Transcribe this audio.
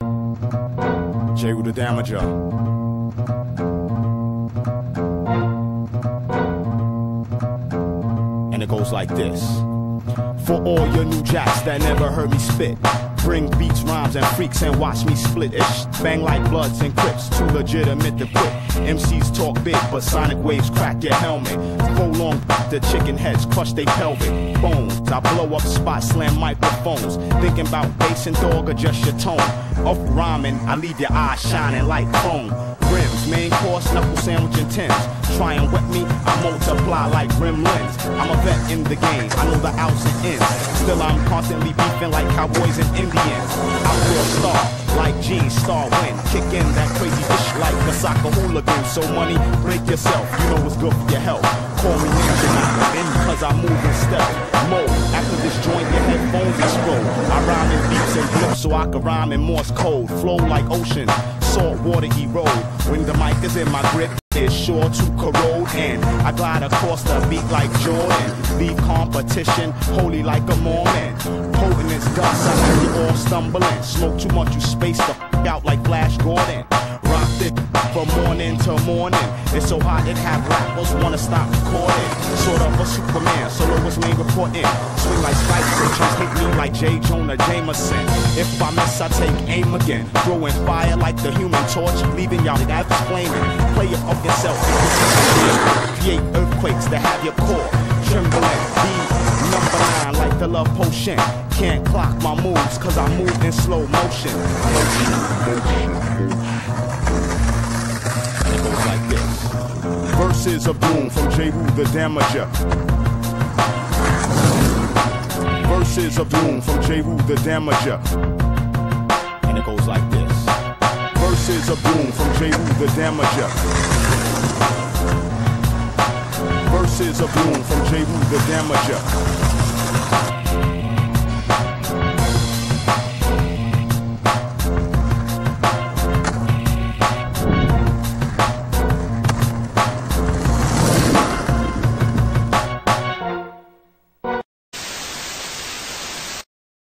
J. Rue the Damager. And it goes like this. For all your new jacks that never heard me spit. Bring beats, rhymes, and freaks and watch me split ish. Bang like bloods and crips, too legitimate to quit. MCs talk big, but sonic waves crack your helmet. Go long, the chicken heads crush they pelvic bones. I blow up spots, slam microphones. Thinking about bass and dog or just your tone. Off rhyming, I leave your eyes shining like chrome. Rims, main course, knuckle sandwich and tins. Try and wet me, I multiply like gremlins. I'm a vet in the game, I know the outs and ins. Still, I'm constantly beefing like cowboys and Indians. I feel star, like Gene Star win. Kick in that crazy ish like a soccer hooligan. So money, break yourself, you know what's good for your health. Call me ninja now, in cause I move in step. Mode, after this joint, your headphones explode. I rhyme in beats and blips so I can rhyme in Morse code. Flow like ocean, salt water erode. When the mic is in my grip, it's sure to corrode and I glide across the beat like Jordan. Leave competition holy like a Mormon. Potent as dust, I have you all stumbling. Smoke too much, you space the out like Flash Gordon. It from morning. It's so hot it have rappers wanna stop recording. Sort of a Superman, solo was main reporting. Swing like spikes, bitches hit me like J. Jonah Jameson. If I miss, I take aim again. Throwing fire like the human torch, leaving y'all like flaming. Play your fucking self. Create earthquakes that have your core trembling. Be number nine like the love potion. Can't clock my moves cause I move in slow motion. Verses of doom from J. Rue the Damager. Verses of doom from J. Rue the Damager. And it goes like this. Verses of doom from J. Rue the Damager. Verses of doom from J. Rue the Damager.